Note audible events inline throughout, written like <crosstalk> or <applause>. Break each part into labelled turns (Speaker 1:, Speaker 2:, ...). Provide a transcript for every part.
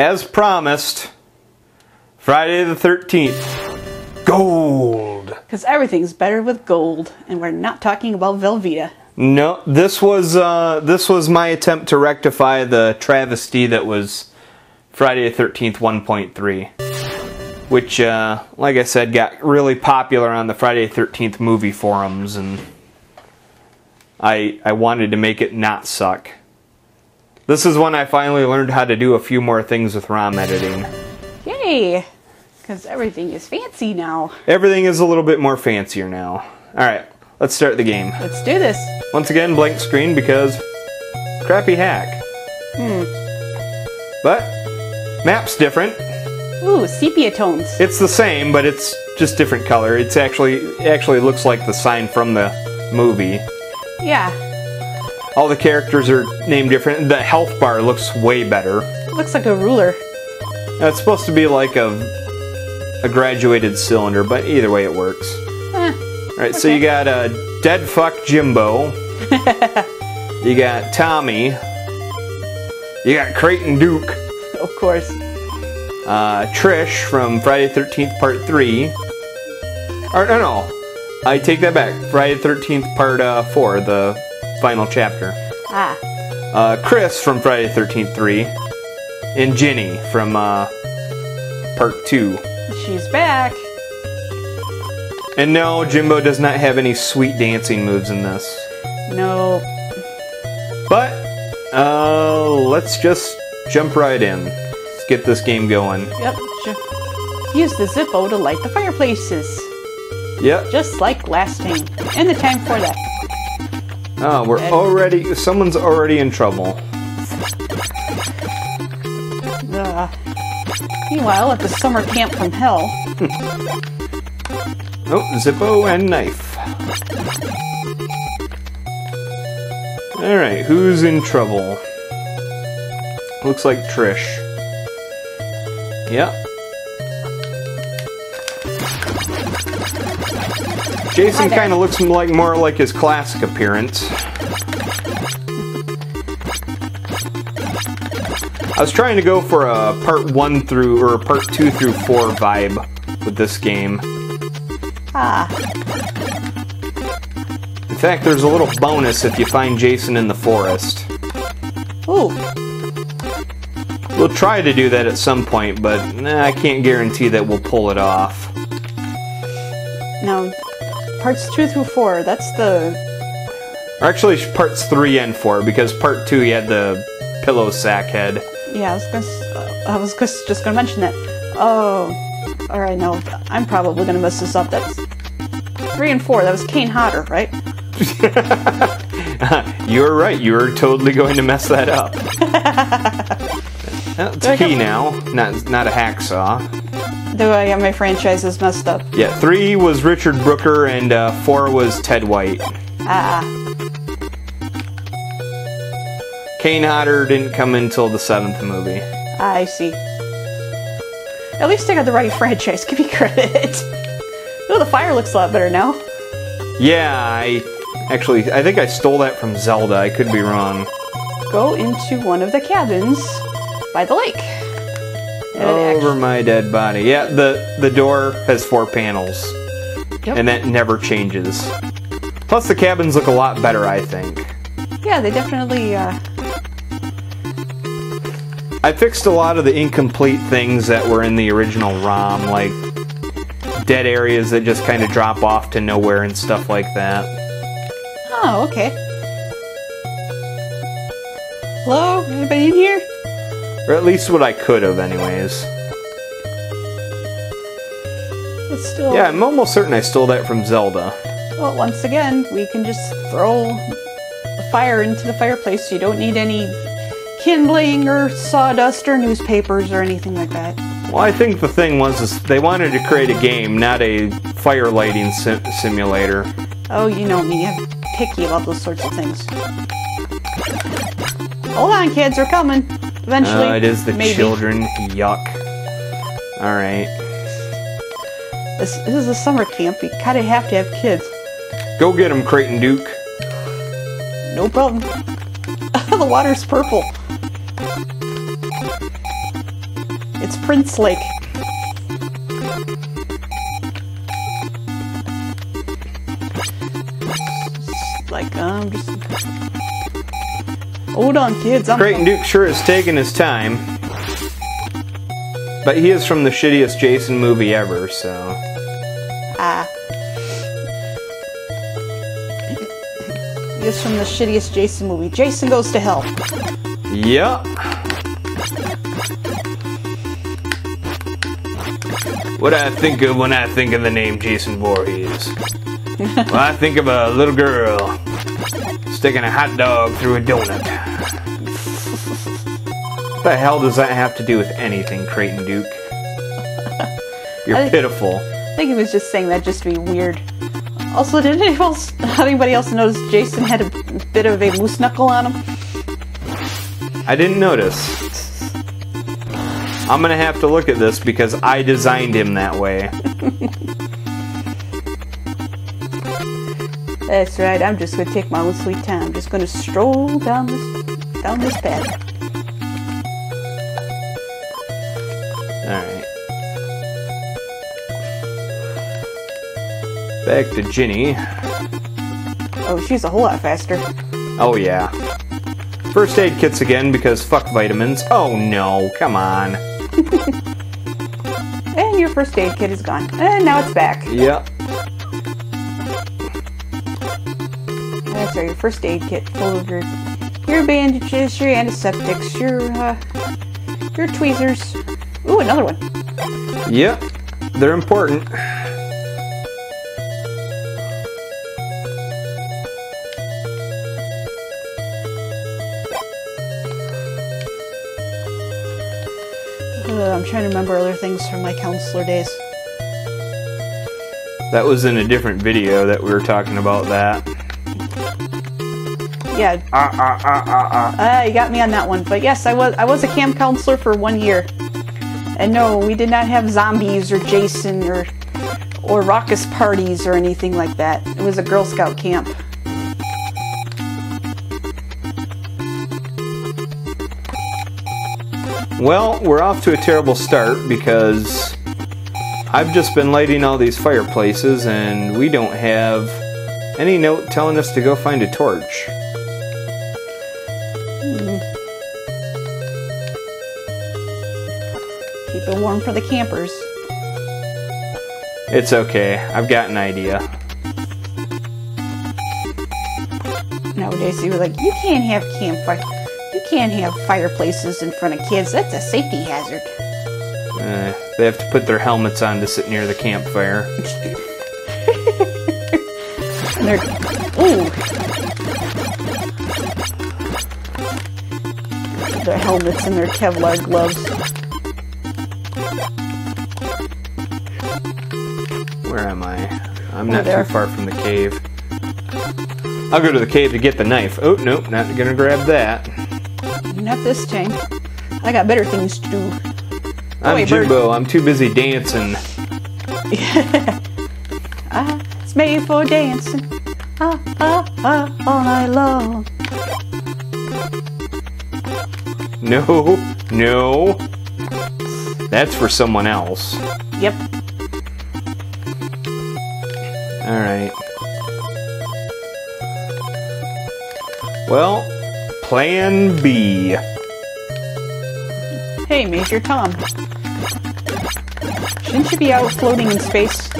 Speaker 1: As promised, Friday the 13th. Gold!
Speaker 2: Because everything's better with gold, and we're not talking about Velveeta.
Speaker 1: No, this was uh, this was my attempt to rectify the travesty that was Friday the 13th 1.3, which, uh, like I said, got really popular on the Friday the 13th movie forums, and I I wanted to make it not suck. This is when I finally learned how to do a few more things with ROM editing.
Speaker 2: Yay! Because everything is fancy now.
Speaker 1: Everything is a little bit more fancier now. Alright, let's start the game.
Speaker 2: Let's do this.
Speaker 1: Once again, blank screen because crappy hack.
Speaker 2: Hmm.
Speaker 1: But map's different.
Speaker 2: Ooh, sepia tones.
Speaker 1: It's the same, but it's just different color. It's actually it actually looks like the sign from the movie.
Speaker 2: Yeah,
Speaker 1: All the characters are named different. The health bar looks way better.
Speaker 2: looks like a ruler.
Speaker 1: It's supposed to be like a a graduated cylinder, but either way it works.
Speaker 2: Eh,
Speaker 1: All right, so you got uh, dead fuck Jimbo. <laughs> you got Tommy. You got Creighton Duke.
Speaker 2: of course.
Speaker 1: Uh, Trish from Friday the 13th Part 3. Or, no, no. I take that back. Friday the 13th Part uh, 4, the final chapter.
Speaker 2: Ah,
Speaker 1: Uh, Chris from Friday the 13th 3. And Ginny from uh, Part 2.
Speaker 2: she's back.
Speaker 1: And no, Jimbo does not have any sweet dancing moves in this.
Speaker 2: No,
Speaker 1: But, uh, let's just jump right in. Let's get this game going.
Speaker 2: yep. ju- Use the Zippo to light the fireplaces,
Speaker 1: Yep.
Speaker 2: just like last time, and the time for that.
Speaker 1: Oh, we're already. Someone's already in trouble.
Speaker 2: Uh, meanwhile, at the summer camp from hell, <laughs>
Speaker 1: Oh, Zippo and knife. Alright, who's in trouble? Looks like Trish. Yep. Jason kind of looks like more like his classic appearance. I was trying to go for a part one through or a part two through four vibe with this game.
Speaker 2: ah,
Speaker 1: In fact, there's a little bonus if you find Jason in the forest.
Speaker 2: ooh,
Speaker 1: We'll try to do that at some point, but nah, I can't guarantee that we'll pull it off.
Speaker 2: now, parts two through four, that's the,
Speaker 1: Or actually, parts three and four, because part two you had the pillow sack head.
Speaker 2: yeah, I was, gonna, uh, I was just, just gonna mention that. Oh, alright, no, I'm probably gonna mess this up. That's three and four, that was Kane Hodder, right? <laughs>
Speaker 1: You're right. You're totally going to mess that up. <laughs>
Speaker 2: Do
Speaker 1: key now, not not a hacksaw.
Speaker 2: Though I got my franchises messed up.
Speaker 1: Yeah, three was Richard Brooker, and uh, four was Ted White.
Speaker 2: Ah,
Speaker 1: Kane Hodder didn't come until the seventh movie.
Speaker 2: I see. At least I got the right <laughs> franchise, give me credit. Oh, the fire looks a lot better now.
Speaker 1: Yeah, I actually I think I stole that from Zelda. I could be wrong.
Speaker 2: Go into one of the cabins by the lake.
Speaker 1: Over my dead body. Yeah, the the door has four panels,
Speaker 2: Yep.
Speaker 1: and that never changes. Plus, the cabins look a lot better. I think.
Speaker 2: yeah, they definitely. Uh,
Speaker 1: I fixed a lot of the incomplete things that were in the original ROM, like dead areas that just kind of drop off to nowhere and stuff like that.
Speaker 2: oh, okay. Hello, anybody in here?
Speaker 1: Or at least what I could have, anyways.
Speaker 2: It's still.
Speaker 1: Yeah, I'm almost certain I stole that from Zelda.
Speaker 2: Well, once again, we can just throw the fire into the fireplace. You don't need any kindling or sawdust or newspapers or anything like that.
Speaker 1: Well, I think the thing was is they wanted to create a game, not a fire lighting sim- simulator.
Speaker 2: Oh, you know me. I'm picky about those sorts of things. Hold on, kids. We're coming. Eventually.
Speaker 1: Uh, it is the
Speaker 2: maybe.
Speaker 1: children. Yuck. All right,
Speaker 2: This, this is a summer camp. You kind of have to have kids.
Speaker 1: go get him, Creighton Duke.
Speaker 2: No problem. <laughs> the water's purple. It's Prince Lake. Like, um, just. Hold on, kids. I'm
Speaker 1: Creighton Duke sure is taking his time. But he is from the shittiest Jason movie ever, so.
Speaker 2: Ah. He's from the shittiest Jason movie. Jason Goes to Hell.
Speaker 1: Yep. What I think of when I think of the name Jason Voorhees? <laughs> well, I think of a little girl sticking a hot dog through a donut. What the hell does that have to do with anything, Creighton Duke? <laughs> You're
Speaker 2: I-
Speaker 1: pitiful.
Speaker 2: I think he was just saying that just to be weird. Also, did anybody else, anybody else notice Jason had a bit of a moose knuckle on him?
Speaker 1: I didn't notice. I'm gonna have to look at this because I designed him that way. <laughs>
Speaker 2: That's right. I'm just gonna take my own sweet time. I'm just gonna stroll down this down this path.
Speaker 1: Alright. Back to Ginny.
Speaker 2: Oh, she's a whole lot faster.
Speaker 1: Oh, yeah. First aid kits again because fuck vitamins. Oh no, come on. <laughs>
Speaker 2: And your first aid kit is gone. And now it's back.
Speaker 1: Yep.
Speaker 2: Your first aid kit full of your your bandages, your antiseptics, your uh, your tweezers. Ooh, another one.
Speaker 1: Yep. They're important.
Speaker 2: Uh, I'm trying to remember other things from my counselor days.
Speaker 1: That was in a different video that we were talking about that.
Speaker 2: Yeah,
Speaker 1: Ah, ah, ah, ah, ah.
Speaker 2: Ah, you got me on that one. But yes, I was I was a camp counselor for one year. And no, we did not have zombies or Jason or or raucous parties or anything like that. It was a Girl Scout camp.
Speaker 1: Well, we're off to a terrible start because I've just been lighting all these fireplaces and we don't have any note telling us to go find a torch.
Speaker 2: Warm for the campers.
Speaker 1: It's okay, I've got an idea.
Speaker 2: Nowadays, they were like, you can't have campfire. You can't have fireplaces in front of kids. That's a safety hazard.
Speaker 1: Uh, they have to put their helmets on to sit near the campfire. <laughs>
Speaker 2: And they're, ooh. Their helmets and their Kevlar gloves.
Speaker 1: Not
Speaker 2: there.
Speaker 1: too far from the cave. I'll go to the cave to get the knife. Oh, nope, not gonna grab that.
Speaker 2: Not this time. I got better things to do.
Speaker 1: I'm
Speaker 2: wait, Bird.
Speaker 1: I'm too busy dancing. <laughs>
Speaker 2: Ah, it's made for dancing. Ah, ah, ah, all night long.
Speaker 1: No, no. That's for someone else.
Speaker 2: Yep.
Speaker 1: Alright. Well, plan B.
Speaker 2: Hey, Major Tom. Shouldn't you be out floating in space?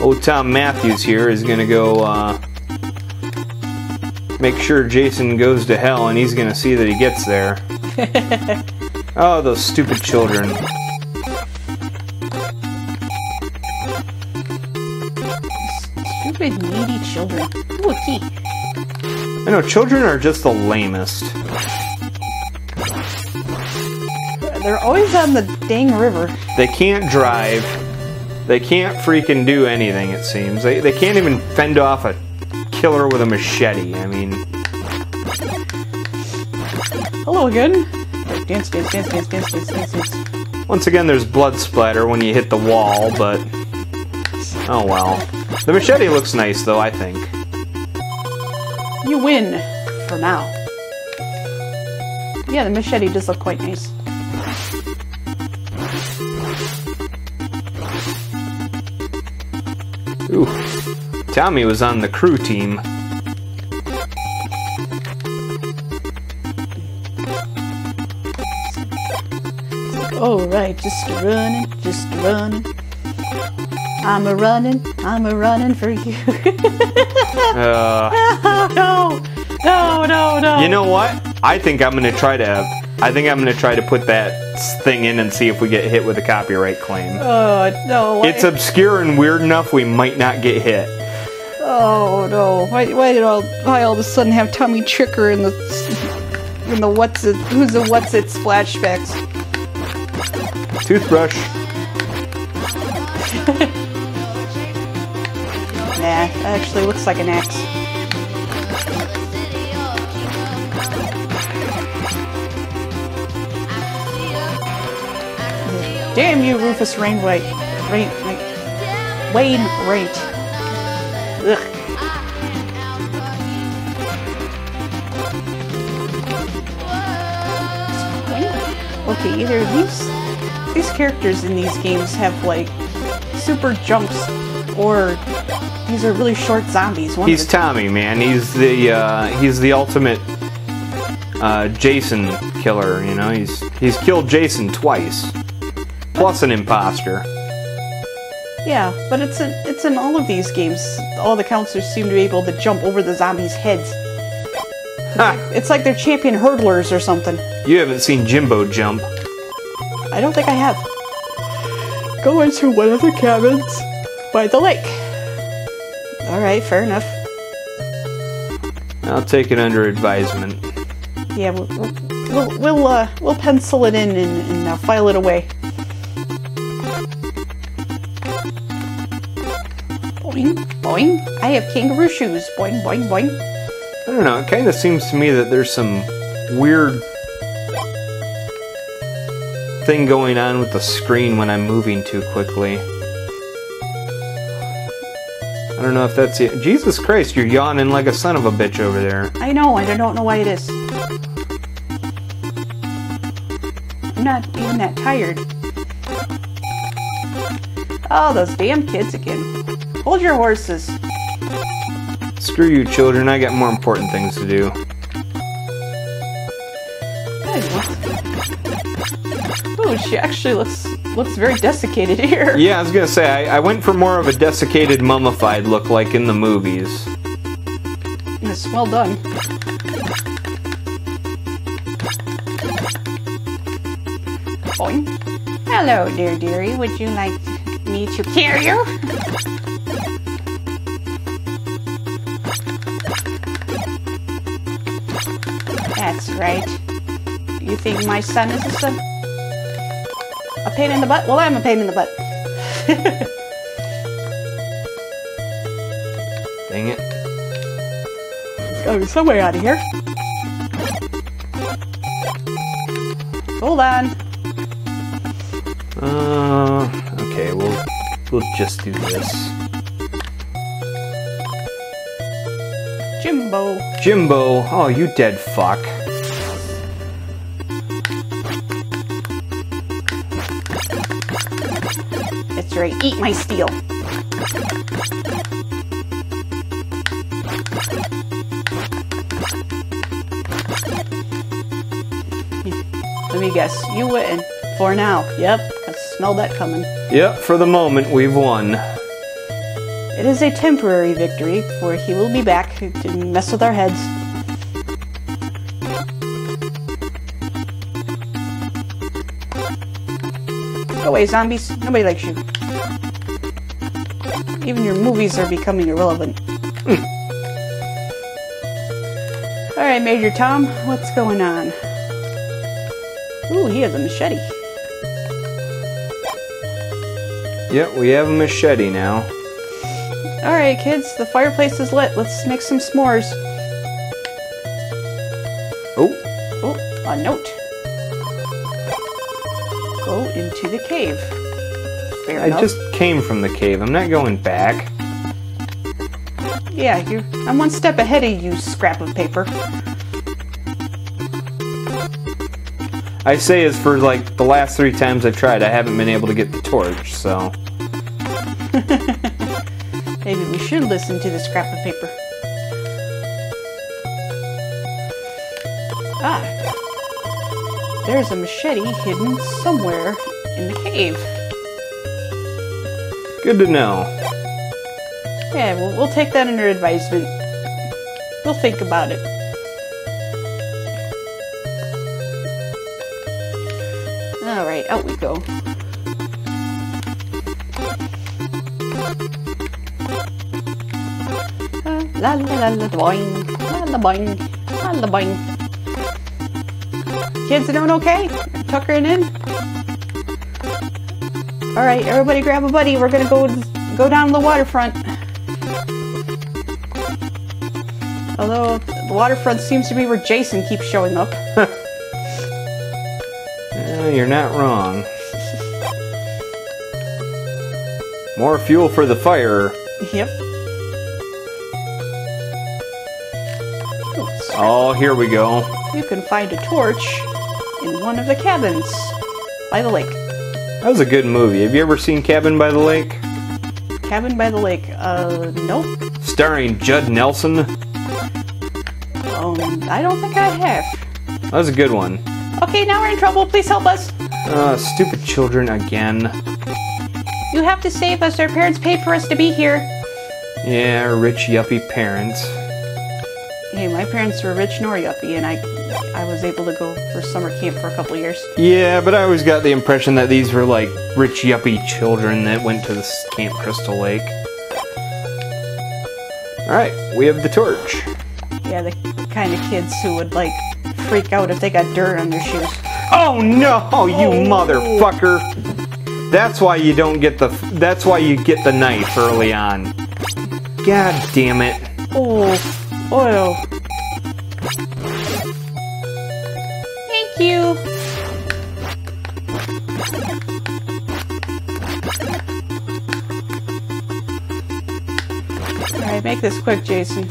Speaker 1: Old Thom Mathews here is gonna go, uh, make sure Jason goes to hell and he's gonna see that he gets there. <laughs> oh, those stupid children.
Speaker 2: Stupid, needy children. Ooh, a key.
Speaker 1: I know, children are just the lamest.
Speaker 2: They're always on the dang river.
Speaker 1: They can't drive. They can't freaking do anything, it seems. They, they can't even fend off a killer with a machete. I mean,
Speaker 2: Hello again. Dance, dance, dance, dance, dance, dance, dance, dance.
Speaker 1: once again, there's blood splatter when you hit the wall, but. Oh well. The machete looks nice, though, I think.
Speaker 2: You win for now. Yeah, the machete does look quite nice.
Speaker 1: Ooh. Tommy was on the crew team.
Speaker 2: All right, just a running, just a running. I'm a running, I'm a running for you. <laughs>
Speaker 1: Uh,
Speaker 2: no, no, no, no.
Speaker 1: you know what? I think I'm gonna try to. I think I'm gonna try to put that thing in and see if we get hit with a copyright claim.
Speaker 2: Oh no! Why,
Speaker 1: It's obscure and weird enough we might not get hit.
Speaker 2: oh no! Why, why did all why all of a sudden have Tommy Tricker in the in the what's it who's the what's it flashbacks?
Speaker 1: Toothbrush. <laughs>
Speaker 2: Nah, that actually looks like an axe. Damn you, Rufus Rainwright. Rain, Rain, Wayne Wright. Ugh. Okay, either of these these characters in these games have like super jumps, or these are really short zombies. One
Speaker 1: He's Tommy, man. He's the uh, he's the ultimate uh, Jason killer. You know, he's he's killed Jason twice, plus an imposter.
Speaker 2: Yeah, but it's in it's in all of these games. All the counselors seem to be able to jump over the zombies' heads.
Speaker 1: Ha!
Speaker 2: It's like they're champion hurdlers or something.
Speaker 1: You haven't seen Jimbo jump.
Speaker 2: I don't think I have. Go into one of the cabins by the lake. All right, fair enough.
Speaker 1: I'll take it under advisement.
Speaker 2: Yeah, we'll we'll we'll, we'll, uh, we'll pencil it in and, and uh, file it away. Boing, boing. I have kangaroo shoes. Boing, boing, boing.
Speaker 1: I don't know. It kind of seems to me that there's some weird thing going on with the screen when I'm moving too quickly. I don't know if that's it. Jesus Christ, you're yawning like a son of a bitch over there.
Speaker 2: I know, and I don't know why it is. I'm not even that tired. Oh, those damn kids again. Hold your horses.
Speaker 1: Screw you, children. I got more important things to do.
Speaker 2: Oh, she actually looks looks very desiccated here. <laughs>
Speaker 1: Yeah, I was gonna say, I, I went for more of a desiccated, mummified look like in the movies.
Speaker 2: Yes, well done. Boing. Hello, dear dearie. Would you like me to carry you? That's right. You think my son is a son? A pain in the butt? Well, I'm a pain in the butt.
Speaker 1: Dang it.
Speaker 2: gotta be some way out of here. Hold on.
Speaker 1: Uh, okay, we'll we'll just do this.
Speaker 2: Jimbo.
Speaker 1: Jimbo, oh you dead fuck.
Speaker 2: That's right. Eat my steel. Let me guess. You win. For now. Yep. I smell that coming.
Speaker 1: Yep, for the moment we've won.
Speaker 2: It is a temporary victory, for he will be back to mess with our heads. Go away, zombies. Nobody likes you. Even your movies are becoming irrelevant. Mm. Alright, Major Tom, what's going on? Ooh, he has a machete.
Speaker 1: Yep, we have a machete now.
Speaker 2: Alright, kids, the fireplace is lit. Let's make some s'mores.
Speaker 1: Oh,
Speaker 2: Oh, a note. Go into the cave. Fair
Speaker 1: I
Speaker 2: enough.
Speaker 1: just came from the cave. I'm not going back.
Speaker 2: Yeah, you I'm one step ahead of you, scrap of paper.
Speaker 1: I say is for like the last three times I've tried, I haven't been able to get the torch. So <laughs>
Speaker 2: Maybe we should listen to the scrap of paper. Ah. There's a machete hidden somewhere in the cave.
Speaker 1: Good to know.
Speaker 2: Yeah, we'll, we'll take that under advisement. We'll think about it. Alright, out we go. La la la la boing, la la boing, la la boing. Kids doing okay? Tuckering in? Alright, everybody grab a buddy. We're gonna go go down to the waterfront. Although the waterfront seems to be where Jason keeps showing up. <laughs>
Speaker 1: Eh, you're not wrong. More fuel for the fire.
Speaker 2: Yep.
Speaker 1: Oh, here we go.
Speaker 2: You can find a torch in one of the cabins by the lake.
Speaker 1: That was a good movie. Have you ever seen Cabin by the Lake?
Speaker 2: Cabin by the lake. Uh, nope.
Speaker 1: Starring Judd Nelson.
Speaker 2: Um, I don't think I have.
Speaker 1: That was a good one.
Speaker 2: Okay, now we're in trouble. Please help us.
Speaker 1: Uh, stupid children again.
Speaker 2: You have to save us. Our parents paid for us to be here.
Speaker 1: Yeah, rich yuppie parents.
Speaker 2: Hey, my parents were rich nor yuppie, and I, I was able to go for summer camp for a couple years.
Speaker 1: Yeah, but I always got the impression that these were like rich yuppie children that went to this Camp Crystal Lake. Alright, we have the torch.
Speaker 2: Yeah, the kind of kids who would like freak out if they got dirt on their shoes.
Speaker 1: Oh no, you oh. motherfucker! That's why you don't get the. That's why you get the knife early on. God damn it.
Speaker 2: Oh, oil. Thank you. Alright, make this quick, Jason.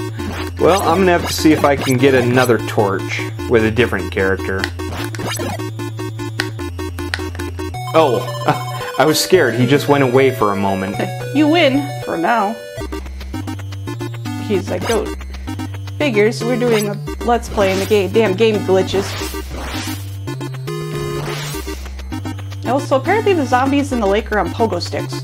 Speaker 1: Well, I'm gonna have to see if I can get another torch with a different character. Oh, <laughs> I was scared. He just went away for a moment.
Speaker 2: You win, for now. He's like, go. Figures, we're doing a let's play in the game. Damn game glitches. Also, apparently the zombies in the lake are on pogo sticks.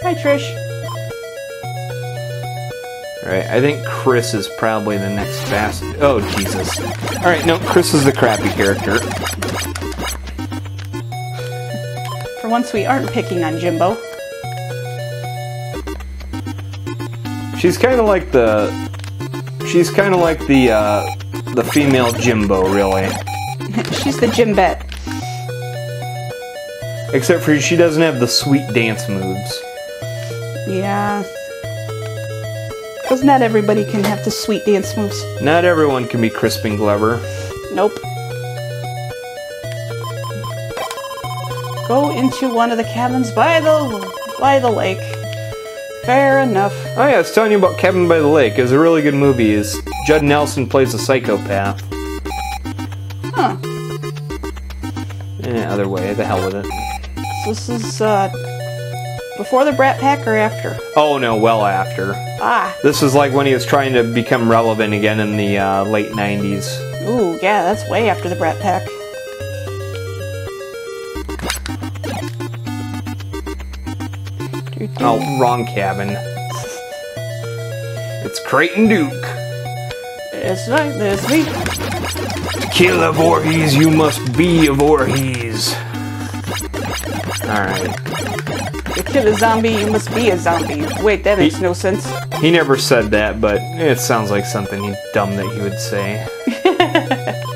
Speaker 2: Hi, Trish.
Speaker 1: Alright, I think Chris is probably the next fast. Oh, Jesus. Alright, no, Chris is the crappy character.
Speaker 2: For once, we aren't picking on Jimbo.
Speaker 1: She's kind of like the. She's kind of like the, uh, the female Jimbo, really. <laughs>
Speaker 2: She's the Jimbette.
Speaker 1: Except for she doesn't have the sweet dance moves.
Speaker 2: Yeah. Because not everybody can have the sweet dance moves.
Speaker 1: Not everyone can be Crispin Glover.
Speaker 2: Nope. Go into one of the cabins by the by the lake. Fair enough.
Speaker 1: Oh yeah, I was telling you about Cabin by the Lake. It's a really good movie. Is Judd Nelson plays a psychopath.
Speaker 2: Huh.
Speaker 1: Eh, other way, the hell with it.
Speaker 2: So this is uh before the Brat Pack or after?
Speaker 1: Oh no, well after.
Speaker 2: Ah.
Speaker 1: This is like when he was trying to become relevant again in the uh, late 90s.
Speaker 2: Ooh, yeah, that's way after the Brat Pack.
Speaker 1: Oh, wrong cabin. It's Creighton Duke.
Speaker 2: It's this week.
Speaker 1: To kill a Voorhees, you must be a Voorhees. Alright.
Speaker 2: To kill a zombie, you must be a zombie. Wait, that makes
Speaker 1: He-
Speaker 2: no sense.
Speaker 1: He never said that, but it sounds like something dumb that he would say. <laughs>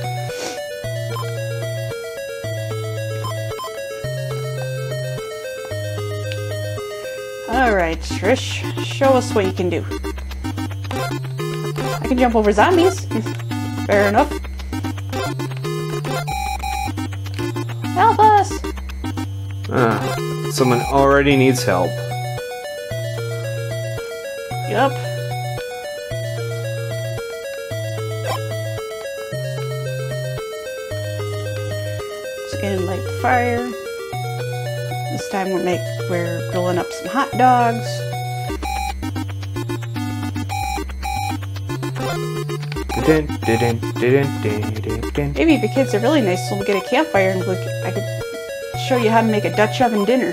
Speaker 2: it, Trish. Show us what you can do. I can jump over zombies. Fair enough. Help us!
Speaker 1: Uh, someone already needs help.
Speaker 2: Yep. Just gonna light the fire. This time we'll make we're grilling up some hot dogs. Maybe if the kids are really nice, we'll get a campfire and look. I could show you how to make a Dutch oven dinner,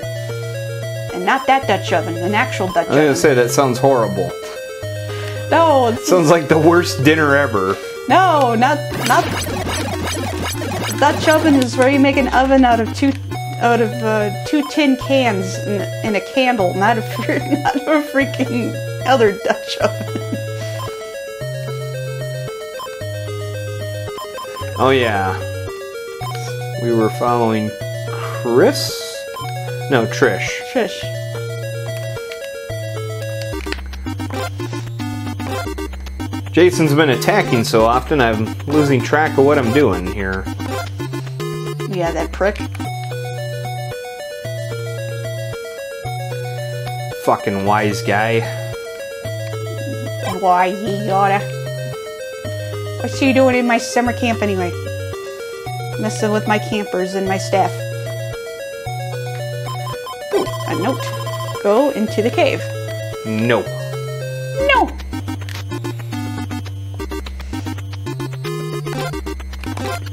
Speaker 2: and not that Dutch oven, an actual Dutch oven.
Speaker 1: I was gonna say that sounds horrible.
Speaker 2: no,
Speaker 1: Sounds like the worst dinner ever.
Speaker 2: no, not not. Dutch oven is where you make an oven out of two out of uh, two tin cans and, and a candle, not a <laughs> not a freaking other Dutch oven.
Speaker 1: Oh yeah. We were following Chris? No, Trish.
Speaker 2: Trish.
Speaker 1: Jason's been attacking so often I'm losing track of what I'm doing here.
Speaker 2: Yeah, that prick.
Speaker 1: Fucking wise guy.
Speaker 2: Why ye oughta. What's he doing in my summer camp anyway? Messing with my campers and my staff. Ooh, a note. Go into the cave.
Speaker 1: No.
Speaker 2: No!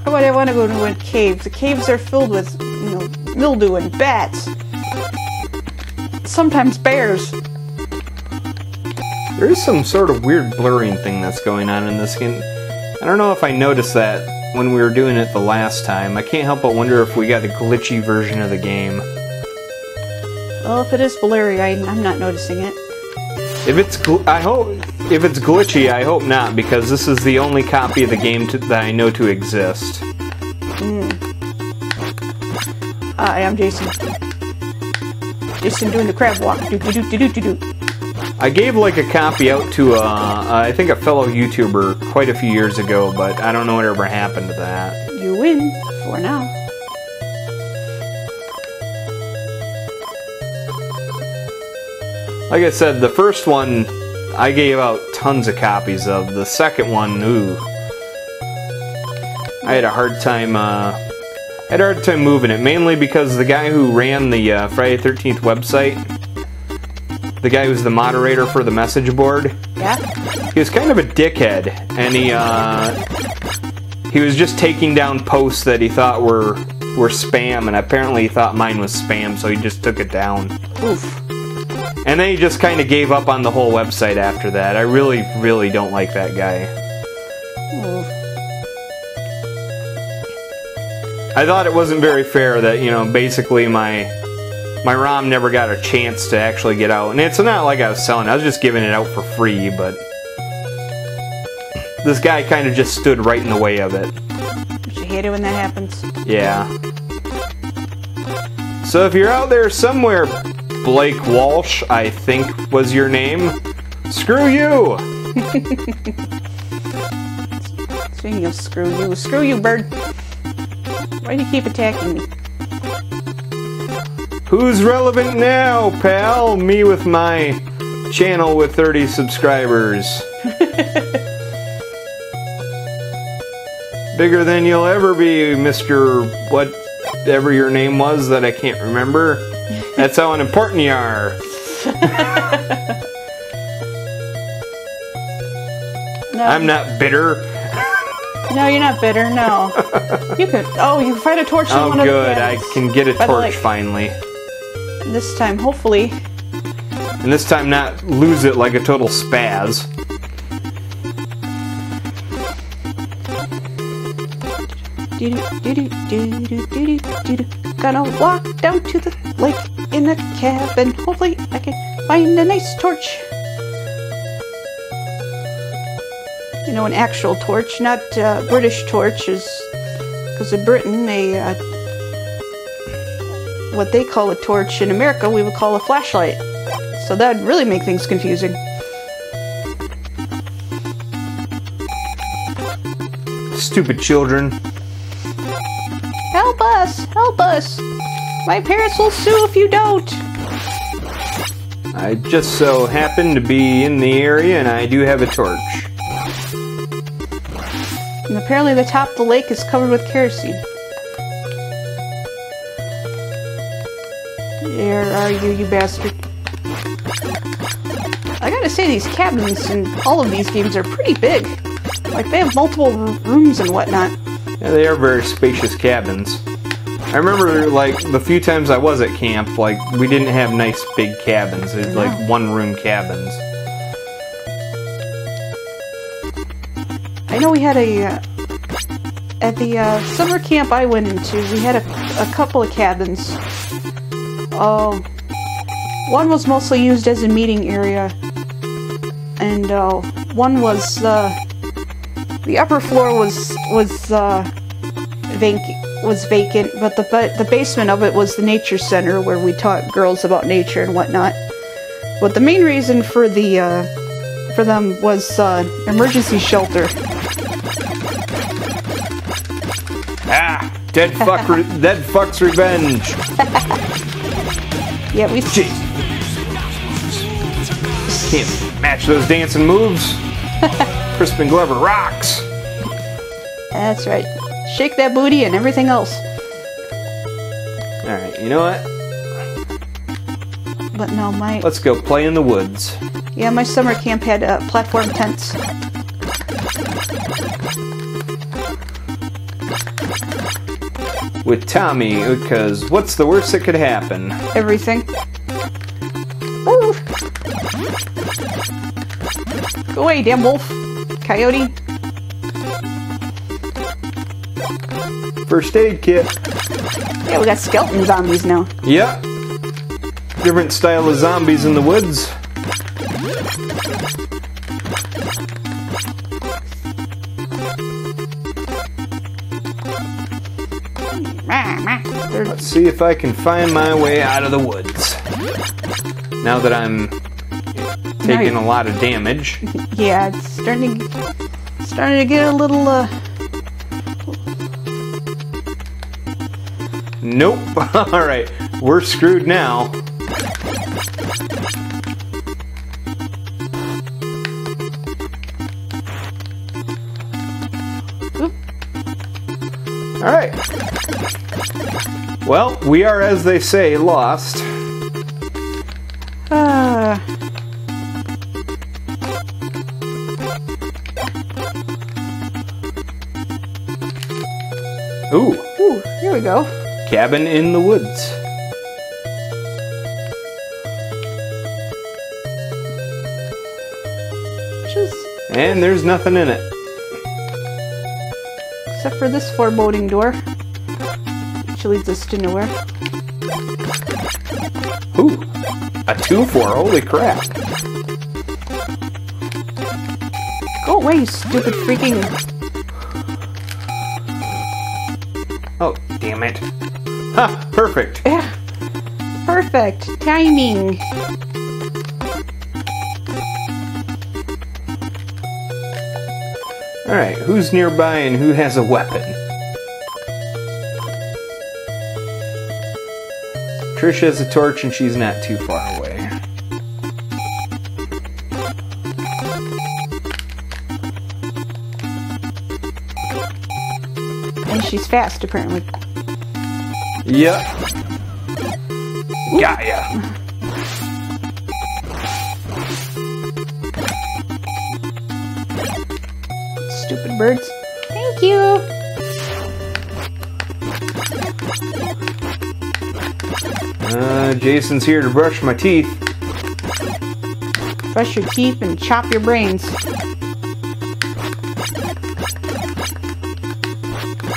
Speaker 2: Why would I want to go to a cave? The caves are filled with, you know, mildew and bats. Sometimes bears.
Speaker 1: There is some sort of weird blurring thing that's going on in this game. I don't know if I noticed that when we were doing it the last time. I can't help but wonder if we got a glitchy version of the game.
Speaker 2: Well, if it is blurry, I, I'm not noticing it.
Speaker 1: If it's, gl- I hope, if it's glitchy, I hope not, because this is the only copy of the game to, that I know to exist. Mm.
Speaker 2: Uh, Hi, I'm Jason. Jason doing the crab walk. Do do do do do do do.
Speaker 1: I gave like a copy out to, uh, I think a fellow YouTuber quite a few years ago, but I don't know whatever happened to that.
Speaker 2: You win for now.
Speaker 1: Like I said, the first one I gave out tons of copies of. The second one, ooh, I had a hard time. Uh, had a hard time moving it, mainly because the guy who ran the uh, Friday Thirteenth website, the guy who's the moderator for the message board,
Speaker 2: Yeah?
Speaker 1: he was kind of a dickhead, and he uh, he was just taking down posts that he thought were were spam, and apparently he thought mine was spam, so he just took it down.
Speaker 2: Oof.
Speaker 1: And then he just kind of gave up on the whole website after that. I really, really don't like that guy.
Speaker 2: Oof.
Speaker 1: I thought it wasn't very fair that you know basically my my ROM never got a chance to actually get out, and it's not like I was selling; it. I was just giving it out for free. But this guy kind of just stood right in the way of it.
Speaker 2: Don't you hate it when that happens?
Speaker 1: Yeah. So if you're out there somewhere, Blake Walsh, I think was your name. Screw you! <laughs>
Speaker 2: Speaking of screw you, screw you, bird. Why do you keep attacking me?
Speaker 1: Who's relevant now, pal? Me with my channel with 30 subscribers. <laughs> Bigger than you'll ever be, Mr. Whatever your name was that I can't remember. That's how unimportant you are.
Speaker 2: No, <laughs>
Speaker 1: I'm not bitter.
Speaker 2: No, you're not bitter. No. you can. Oh, you can find a torch in
Speaker 1: oh,
Speaker 2: one good. of the
Speaker 1: good. I can get a torch finally.
Speaker 2: This time, hopefully.
Speaker 1: And this time, not lose it like a total spaz.
Speaker 2: Gonna walk down to the lake in a cab, and hopefully I can find a nice torch. You know, an actual torch, not uh, British torches. Because in Britain, they uh, what they call a torch in America, we would call a flashlight. So that would really make things confusing.
Speaker 1: Stupid children.
Speaker 2: Help us! Help us! My parents will sue if you don't!
Speaker 1: I just so happen to be in the area and I do have a torch
Speaker 2: and apparently the top of the lake is covered with kerosene. Where are you, you bastard? I gotta say, these cabins in all of these games are pretty big. Like, they have multiple rooms and whatnot.
Speaker 1: Yeah, they are very spacious cabins. I remember, like, the few times I was at camp, like, we didn't have nice big cabins. It's like one room cabins.
Speaker 2: Know we had a. Uh, at the uh, summer camp I went into, we had a, a couple of cabins. Oh. one was mostly used as a meeting area, and uh, one was. Uh, the upper floor was was uh, vac- was vacant, but the ba- the basement of it was the nature center where we taught girls about nature and whatnot. But the main reason for the for them was uh, emergency shelter.
Speaker 1: Ah! Dead fuck, re- dead fuck's revenge.
Speaker 2: Yeah, we
Speaker 1: Jeez. Can't match those dancing moves. <laughs> Crispin Glover rocks.
Speaker 2: That's right. Shake that booty and everything else.
Speaker 1: All right, you know what?
Speaker 2: But no, my
Speaker 1: Let's go play in the woods.
Speaker 2: yeah, my summer camp had uh, platform tents.
Speaker 1: With Tommy because what's the worst that could happen?
Speaker 2: Everything. Ooh. Go away, damn wolf, coyote.
Speaker 1: First aid kit.
Speaker 2: Yeah, we got skeleton zombies now.
Speaker 1: Yep. Different style of zombies in the woods. Let's see if I can find my way out of the woods. Now that I'm taking a lot of damage. <laughs>
Speaker 2: yeah, it's starting to starting to get a little uh
Speaker 1: Nope. <laughs> Alright, we're screwed now. Well, we are, as they say, lost.
Speaker 2: uh
Speaker 1: Ooh,
Speaker 2: ooh, here we go.
Speaker 1: cabin in the woods.
Speaker 2: Just
Speaker 1: And there's nothing in it.
Speaker 2: except for this foreboding door. Which leads us to nowhere.
Speaker 1: Ooh, a 2-4, holy crap.
Speaker 2: Go away, you stupid freaking
Speaker 1: Oh, damn it. Ha, perfect. <laughs>
Speaker 2: Yeah. Perfect timing.
Speaker 1: Alright, who's nearby and who has a weapon? Trish has a torch and she's not too far away.
Speaker 2: And she's fast, apparently.
Speaker 1: Yep. Got ya.
Speaker 2: Stupid birds. Thank you.
Speaker 1: Uh, Jason's here to brush my teeth.
Speaker 2: Brush your teeth and chop your brains.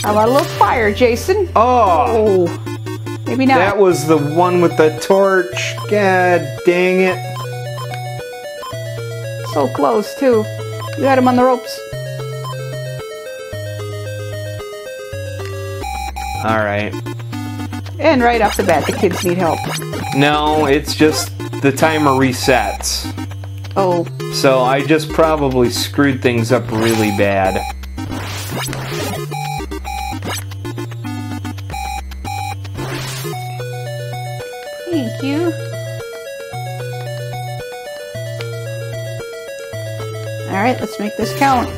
Speaker 2: How about a little fire, Jason?
Speaker 1: Oh,
Speaker 2: Oh, maybe not.
Speaker 1: that was the one with the torch. God dang it.
Speaker 2: so close, too. You had him on the ropes.
Speaker 1: Alright.
Speaker 2: And right off the bat, the kids need help.
Speaker 1: No, it's just the timer resets.
Speaker 2: Oh,
Speaker 1: So I just probably screwed things up really bad.
Speaker 2: thank you. Alright, let's make this count.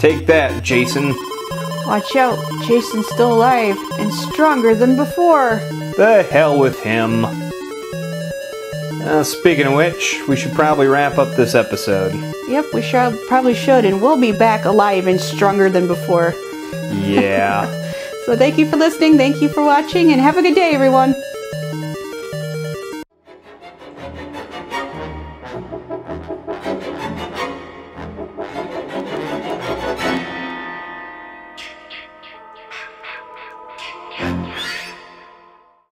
Speaker 1: Take that, Jason.
Speaker 2: Watch out, Jason's still alive and stronger than before.
Speaker 1: The hell with him. Uh, speaking of which, we should probably wrap up this episode.
Speaker 2: Yep, we should, probably should, and we'll be back alive and stronger than before.
Speaker 1: Yeah. <laughs>
Speaker 2: So thank you for listening, thank you for watching, and have a good day, everyone.